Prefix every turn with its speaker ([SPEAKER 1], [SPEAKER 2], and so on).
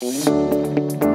[SPEAKER 1] Música